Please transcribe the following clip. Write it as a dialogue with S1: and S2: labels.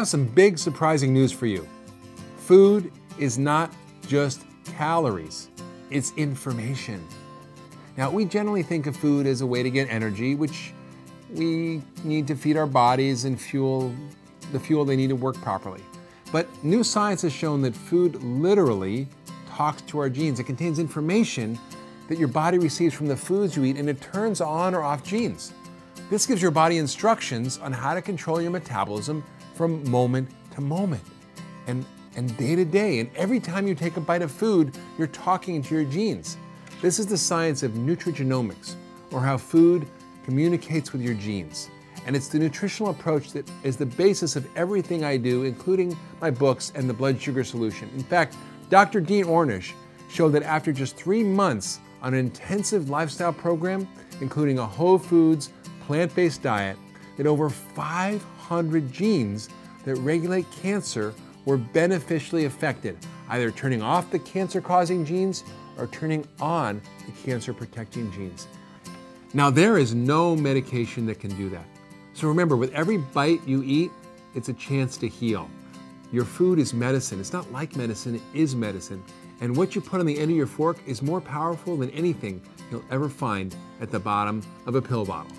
S1: have some big surprising news for you. Food is not just calories, it's information. Now, we generally think of food as a way to get energy, which we need to feed our bodies and fuel the fuel they need to work properly. But new science has shown that food literally talks to our genes. It contains information that your body receives from the foods you eat and it turns on or off genes. This gives your body instructions on how to control your metabolism from moment to moment and, and day to day. And every time you take a bite of food, you're talking to your genes. This is the science of nutrigenomics, or how food communicates with your genes. And it's the nutritional approach that is the basis of everything I do, including my books and the blood sugar solution. In fact, Dr. Dean Ornish showed that after just three months on an intensive lifestyle program, including a whole foods, plant based diet, that over 500 genes that regulate cancer were beneficially affected, either turning off the cancer causing genes or turning on the cancer protecting genes. Now, there is no medication that can do that. So remember, with every bite you eat, it's a chance to heal. Your food is medicine. It's not like medicine, it is medicine. And what you put on the end of your fork is more powerful than anything you'll ever find at the bottom of a pill bottle.